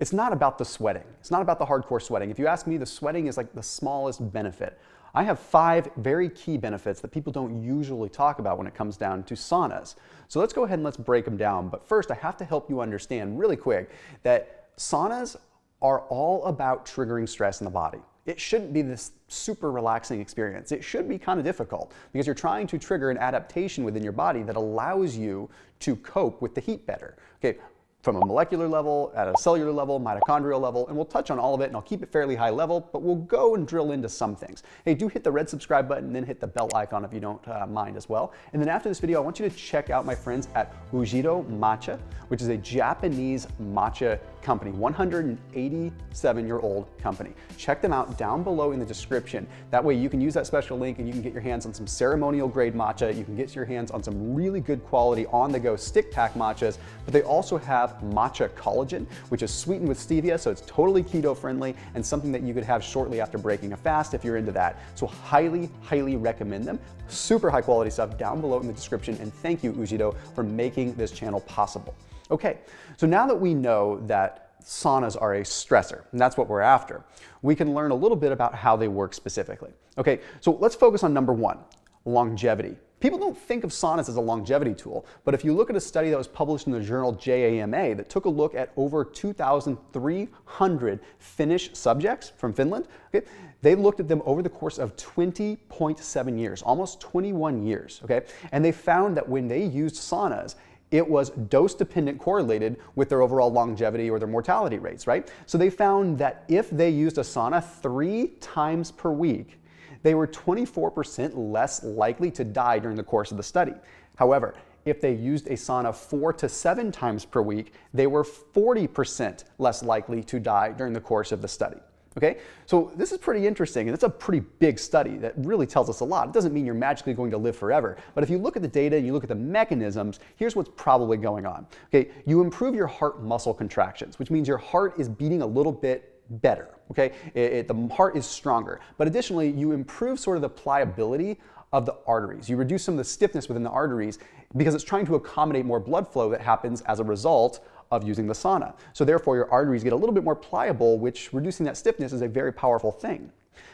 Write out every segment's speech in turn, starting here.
It's not about the sweating. It's not about the hardcore sweating. If you ask me, the sweating is like the smallest benefit. I have five very key benefits that people don't usually talk about when it comes down to saunas. So let's go ahead and let's break them down. But first, I have to help you understand really quick that saunas are all about triggering stress in the body. It shouldn't be this super relaxing experience. It should be kind of difficult because you're trying to trigger an adaptation within your body that allows you to cope with the heat better. Okay, from a molecular level, at a cellular level, mitochondrial level, and we'll touch on all of it and I'll keep it fairly high level, but we'll go and drill into some things. Hey, do hit the red subscribe button and then hit the bell icon if you don't uh, mind as well. And then after this video, I want you to check out my friends at Ujido Matcha, which is a Japanese matcha company, 187 year old company. Check them out down below in the description. That way you can use that special link and you can get your hands on some ceremonial grade matcha. You can get your hands on some really good quality on the go stick pack matchas, but they also have matcha collagen, which is sweetened with stevia, so it's totally keto friendly and something that you could have shortly after breaking a fast if you're into that. So highly, highly recommend them. Super high quality stuff down below in the description. And thank you, Ujido, for making this channel possible. Okay, so now that we know that saunas are a stressor, and that's what we're after, we can learn a little bit about how they work specifically. Okay, so let's focus on number one, longevity. People don't think of saunas as a longevity tool, but if you look at a study that was published in the journal JAMA that took a look at over 2,300 Finnish subjects from Finland, okay, they looked at them over the course of 20.7 years, almost 21 years, okay, and they found that when they used saunas, it was dose dependent correlated with their overall longevity or their mortality rates, right? So they found that if they used a sauna three times per week, they were 24% less likely to die during the course of the study. However, if they used a sauna four to seven times per week, they were 40% less likely to die during the course of the study. Okay, so this is pretty interesting, and it's a pretty big study that really tells us a lot. It doesn't mean you're magically going to live forever, but if you look at the data and you look at the mechanisms, here's what's probably going on. Okay, you improve your heart muscle contractions, which means your heart is beating a little bit better. Okay, it, it, the heart is stronger, but additionally, you improve sort of the pliability of the arteries. You reduce some of the stiffness within the arteries because it's trying to accommodate more blood flow that happens as a result of using the sauna. So therefore your arteries get a little bit more pliable, which reducing that stiffness is a very powerful thing.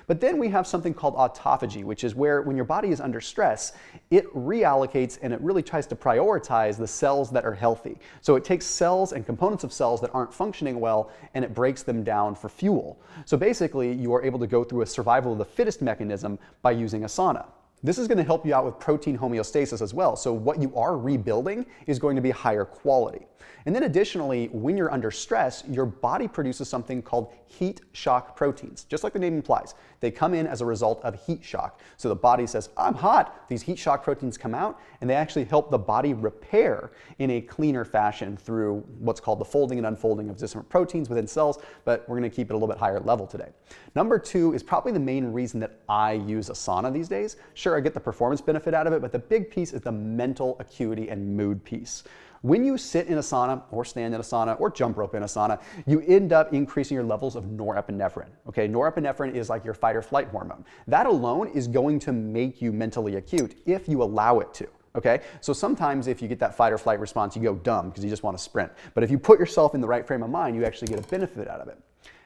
But then we have something called autophagy, which is where when your body is under stress, it reallocates and it really tries to prioritize the cells that are healthy. So it takes cells and components of cells that aren't functioning well and it breaks them down for fuel. So basically, you are able to go through a survival of the fittest mechanism by using a sauna. This is going to help you out with protein homeostasis as well. So what you are rebuilding is going to be higher quality. And then additionally, when you're under stress, your body produces something called heat shock proteins, just like the name implies. They come in as a result of heat shock. So the body says, I'm hot. These heat shock proteins come out and they actually help the body repair in a cleaner fashion through what's called the folding and unfolding of different proteins within cells, but we're gonna keep it a little bit higher level today. Number two is probably the main reason that I use a sauna these days. Sure, I get the performance benefit out of it, but the big piece is the mental acuity and mood piece. When you sit in a sauna or stand in a sauna or jump rope in a sauna, you end up increasing your levels of norepinephrine. Okay, norepinephrine is like your fight or flight hormone. That alone is going to make you mentally acute if you allow it to. Okay, so sometimes if you get that fight or flight response, you go dumb because you just want to sprint. But if you put yourself in the right frame of mind, you actually get a benefit out of it.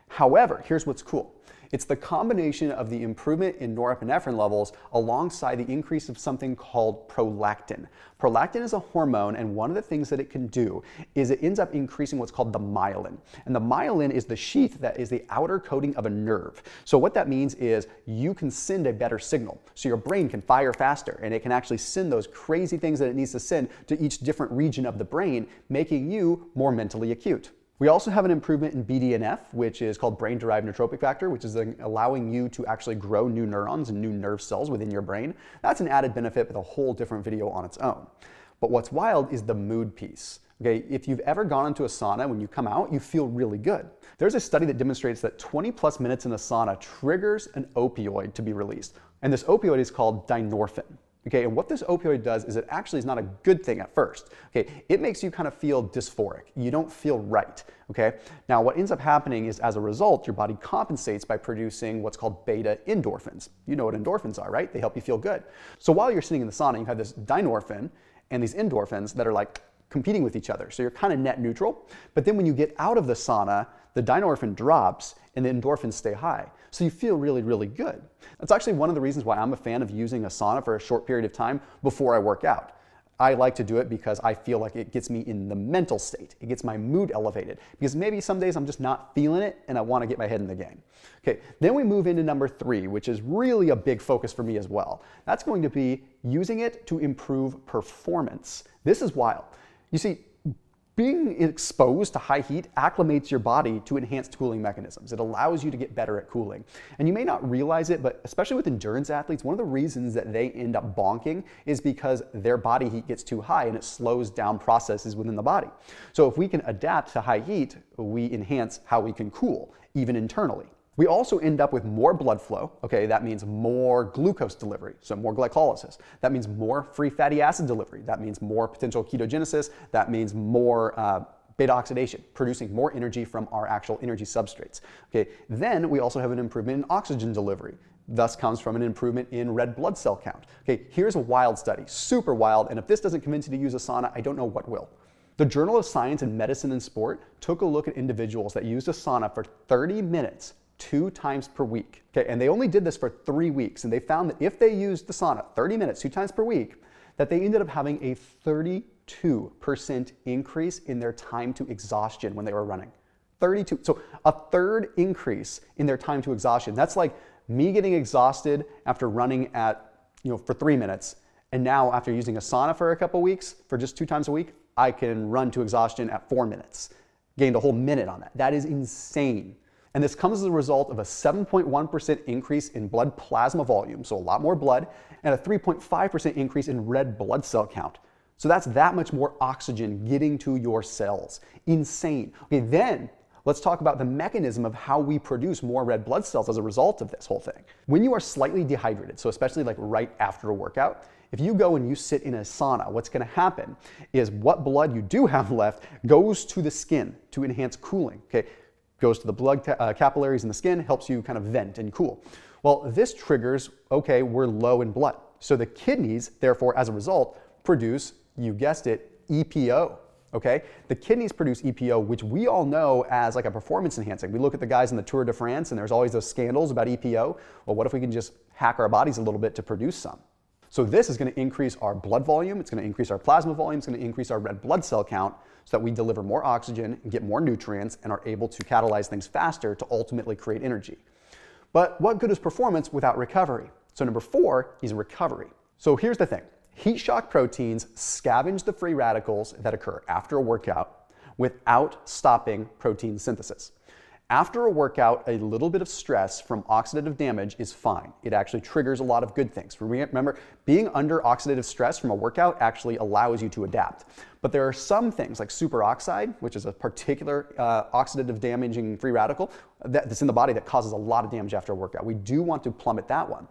However, here's what's cool. It's the combination of the improvement in norepinephrine levels alongside the increase of something called prolactin. Prolactin is a hormone, and one of the things that it can do is it ends up increasing what's called the myelin. And the myelin is the sheath that is the outer coating of a nerve. So, what that means is you can send a better signal. So, your brain can fire faster, and it can actually send those crazy things that it needs to send to each different region of the brain, making you more mentally acute. We also have an improvement in BDNF, which is called brain derived neurotrophic factor, which is allowing you to actually grow new neurons and new nerve cells within your brain. That's an added benefit with a whole different video on its own. But what's wild is the mood piece. Okay, if you've ever gone into a sauna, when you come out, you feel really good. There's a study that demonstrates that 20 plus minutes in a sauna triggers an opioid to be released. And this opioid is called dynorphin. Okay, and what this opioid does is it actually is not a good thing at first. Okay, it makes you kind of feel dysphoric. You don't feel right. Okay, now what ends up happening is as a result, your body compensates by producing what's called beta endorphins. You know what endorphins are, right? They help you feel good. So while you're sitting in the sauna, you have this dynorphin and these endorphins that are like competing with each other. So you're kind of net neutral. But then when you get out of the sauna, the dynorphin drops and the endorphins stay high. So you feel really, really good. That's actually one of the reasons why I'm a fan of using a sauna for a short period of time before I work out. I like to do it because I feel like it gets me in the mental state. It gets my mood elevated because maybe some days I'm just not feeling it and I want to get my head in the game. Okay, then we move into number three, which is really a big focus for me as well. That's going to be using it to improve performance. This is wild. You see, being exposed to high heat acclimates your body to enhanced cooling mechanisms. It allows you to get better at cooling. And you may not realize it, but especially with endurance athletes, one of the reasons that they end up bonking is because their body heat gets too high and it slows down processes within the body. So if we can adapt to high heat, we enhance how we can cool, even internally. We also end up with more blood flow. Okay, that means more glucose delivery, so more glycolysis. That means more free fatty acid delivery. That means more potential ketogenesis. That means more uh, beta oxidation, producing more energy from our actual energy substrates. Okay, then we also have an improvement in oxygen delivery. Thus comes from an improvement in red blood cell count. Okay, here's a wild study, super wild, and if this doesn't convince you to use a sauna, I don't know what will. The Journal of Science in Medicine and Sport took a look at individuals that used a sauna for 30 minutes two times per week. Okay, and they only did this for three weeks, and they found that if they used the sauna 30 minutes, two times per week, that they ended up having a 32% increase in their time to exhaustion when they were running. 32. So a third increase in their time to exhaustion. That's like me getting exhausted after running at, you know, for three minutes. And now after using a sauna for a couple weeks, for just two times a week, I can run to exhaustion at four minutes. Gained a whole minute on that. That is insane. And this comes as a result of a 7.1% increase in blood plasma volume, so a lot more blood, and a 3.5% increase in red blood cell count. So that's that much more oxygen getting to your cells. Insane. Okay, then let's talk about the mechanism of how we produce more red blood cells as a result of this whole thing. When you are slightly dehydrated, so especially like right after a workout, if you go and you sit in a sauna, what's going to happen is what blood you do have left goes to the skin to enhance cooling. Okay, goes to the blood uh, capillaries in the skin, helps you kind of vent and cool. Well, this triggers, okay, we're low in blood. So the kidneys, therefore, as a result, produce, you guessed it, EPO. Okay, the kidneys produce EPO, which we all know as like a performance enhancing. We look at the guys in the Tour de France, and there's always those scandals about EPO. Well, what if we can just hack our bodies a little bit to produce some? So this is going to increase our blood volume, it's going to increase our plasma volume, it's going to increase our red blood cell count so that we deliver more oxygen, and get more nutrients, and are able to catalyze things faster to ultimately create energy. But what good is performance without recovery? So number four is recovery. So here's the thing. Heat shock proteins scavenge the free radicals that occur after a workout without stopping protein synthesis. After a workout, a little bit of stress from oxidative damage is fine. It actually triggers a lot of good things. Remember, being under oxidative stress from a workout actually allows you to adapt. But there are some things like superoxide, which is a particular uh, oxidative damaging free radical that's in the body that causes a lot of damage after a workout. We do want to plummet that one.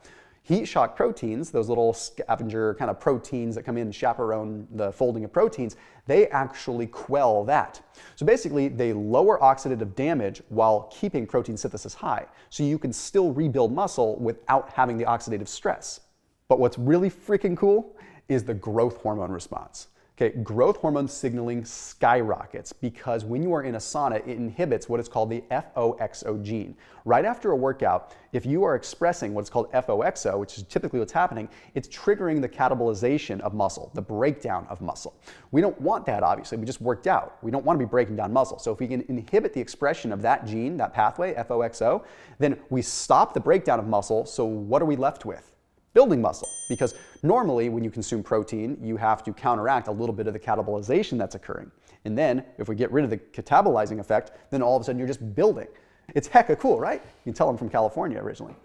Heat shock proteins, those little scavenger kind of proteins that come in and chaperone the folding of proteins, they actually quell that. So basically, they lower oxidative damage while keeping protein synthesis high. So you can still rebuild muscle without having the oxidative stress. But what's really freaking cool is the growth hormone response. Okay, growth hormone signaling skyrockets because when you are in a sauna, it inhibits what is called the FOXO gene. Right after a workout, if you are expressing what's called FOXO, which is typically what's happening, it's triggering the catabolization of muscle, the breakdown of muscle. We don't want that, obviously. We just worked out. We don't want to be breaking down muscle. So if we can inhibit the expression of that gene, that pathway, FOXO, then we stop the breakdown of muscle. So what are we left with? Building muscle. Because normally when you consume protein, you have to counteract a little bit of the catabolization that's occurring. And then if we get rid of the catabolizing effect, then all of a sudden you're just building. It's hecka cool, right? You can tell I'm from California originally.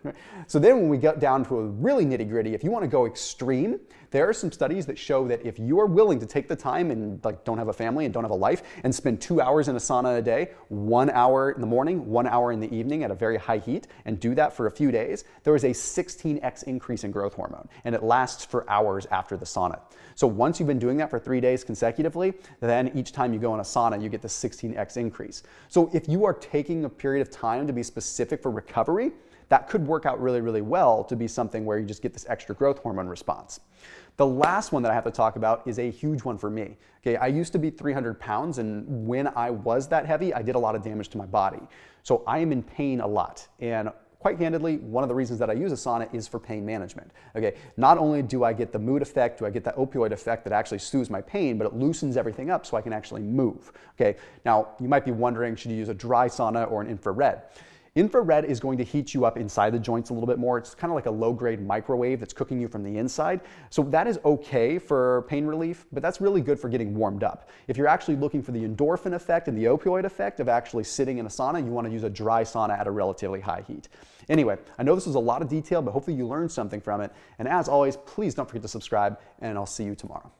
So then when we get down to a really nitty gritty, if you want to go extreme, there are some studies that show that if you are willing to take the time and like don't have a family and don't have a life and spend two hours in a sauna a day, one hour in the morning, one hour in the evening at a very high heat, and do that for a few days, there is a 16x increase in growth hormone, and it lasts for hours after the sauna. So once you've been doing that for three days consecutively, then each time you go in a sauna, you get the 16x increase. So if you are taking a period of time to be specific for recovery, that could work out really, really well to be something where you just get this extra growth hormone response. The last one that I have to talk about is a huge one for me. Okay, I used to be 300 pounds, and when I was that heavy, I did a lot of damage to my body. So I am in pain a lot. And quite candidly, one of the reasons that I use a sauna is for pain management. Okay, not only do I get the mood effect, do I get that opioid effect that actually soothes my pain, but it loosens everything up so I can actually move. Okay, now you might be wondering, should you use a dry sauna or an infrared? Infrared is going to heat you up inside the joints a little bit more. It's kind of like a low grade microwave that's cooking you from the inside. So that is okay for pain relief, but that's really good for getting warmed up. If you're actually looking for the endorphin effect and the opioid effect of actually sitting in a sauna, you want to use a dry sauna at a relatively high heat. Anyway, I know this was a lot of detail, but hopefully you learned something from it. And as always, please don't forget to subscribe, and I'll see you tomorrow.